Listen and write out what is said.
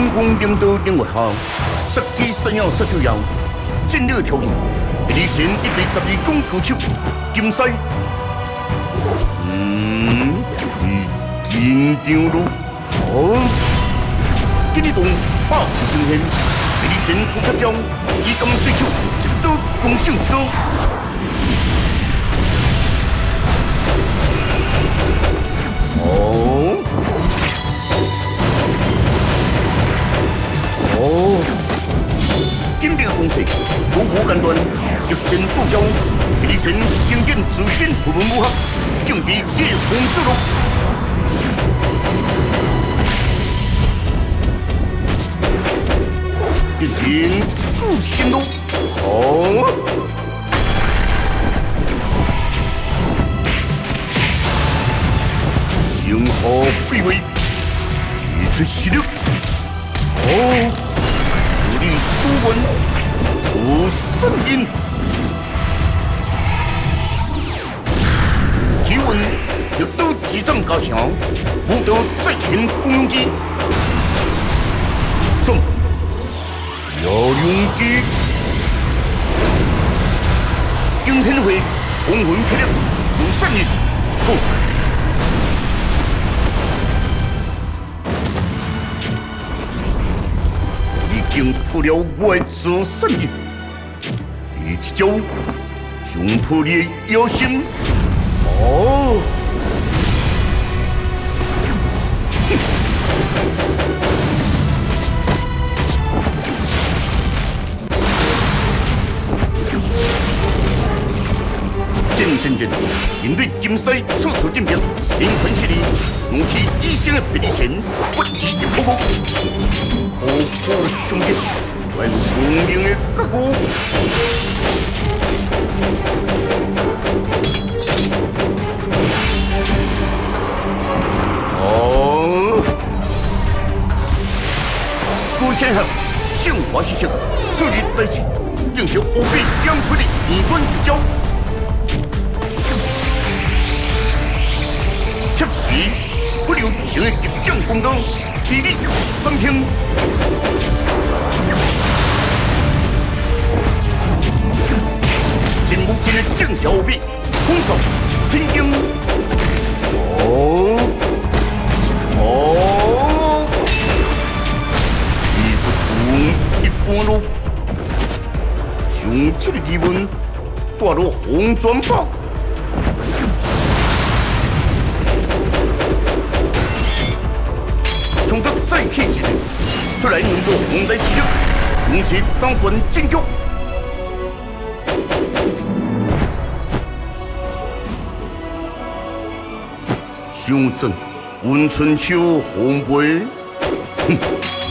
风领导领外下，杀鸡杀鸟杀小羊，战略条件，第二线一百十二公高手，金赛。嗯，你紧张咯？哦，今日动百步惊天，第二线出特招，以攻对手，一刀攻胜一刀。今天的攻势步步间断，极尽速招，敌人经验自身不分武学，将敌夜风速落。敌人不心动，哦。雄豪必为，提出实力。哦，武力苏文，出圣音。提问：欲到几丈高墙，无得再现公用机。送，要用机。今天会红魂霹雳，出圣音。不。经破了我的自身意，以这招冲破你的妖心。哦，渐渐渐，面对金西处处进兵，灵魂势力，怒气一生的比利前，不敌一破破。好好兄弟，为无名的角骨。哦，顾先生，绣花事情，此日代志，定是务必两亏的一关一招。切实不留情的将功刀。地利三天，正小无比，空手天惊。哦哦，一不同一般路，雄这的疑问带入红砖包。再起之势，突然用到宏大之力，同时当官进局。乡镇温春秋红杯，哼。